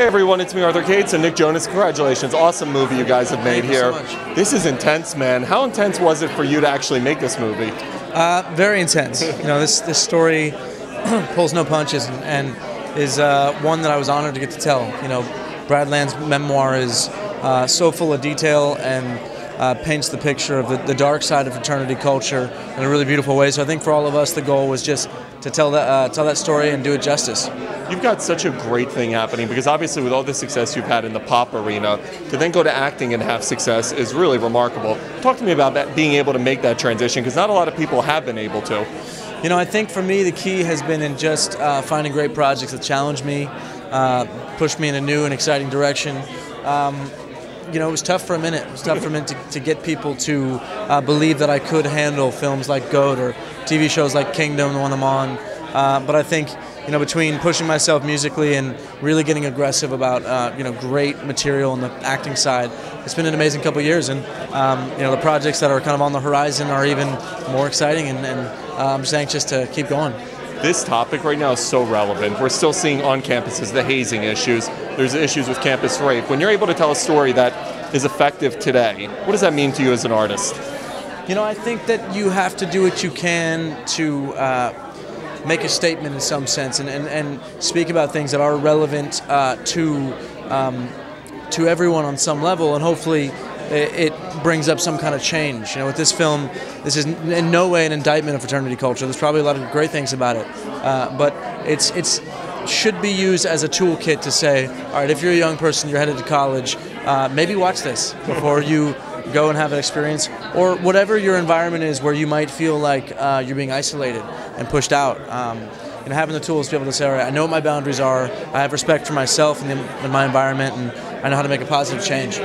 Hey everyone, it's me Arthur Kade and Nick Jonas. Congratulations, awesome movie you guys have made Thank you here. so much. This is intense, man. How intense was it for you to actually make this movie? Uh, very intense. You know, this this story pulls no punches and, and is uh, one that I was honored to get to tell. You know, Brad Land's memoir is uh, so full of detail and uh, paints the picture of the, the dark side of fraternity culture in a really beautiful way. So I think for all of us, the goal was just to tell that uh, tell that story and do it justice. You've got such a great thing happening because obviously with all the success you've had in the pop arena, to then go to acting and have success is really remarkable. Talk to me about that, being able to make that transition because not a lot of people have been able to. You know, I think for me the key has been in just uh, finding great projects that challenge me, uh, push me in a new and exciting direction. Um, you know, it was tough for a minute. It was tough for a minute to, to get people to uh, believe that I could handle films like Goat or TV shows like Kingdom, the one I'm on. Uh, but I think, you know, between pushing myself musically and really getting aggressive about, uh, you know, great material on the acting side, it's been an amazing couple years. And, um, you know, the projects that are kind of on the horizon are even more exciting. And, and uh, I'm just anxious to keep going. This topic right now is so relevant. We're still seeing on campuses the hazing issues. There's issues with campus rape. When you're able to tell a story that is effective today, what does that mean to you as an artist? You know, I think that you have to do what you can to uh, make a statement in some sense and, and, and speak about things that are relevant uh, to um, to everyone on some level, and hopefully it brings up some kind of change. You know, with this film, this is in no way an indictment of fraternity culture. There's probably a lot of great things about it, uh, but it's it's should be used as a toolkit to say, all right, if you're a young person, you're headed to college, uh, maybe watch this before you go and have an experience, or whatever your environment is where you might feel like uh, you're being isolated and pushed out. Um, and having the tools to be able to say, all right, I know what my boundaries are, I have respect for myself and, the, and my environment, and I know how to make a positive change.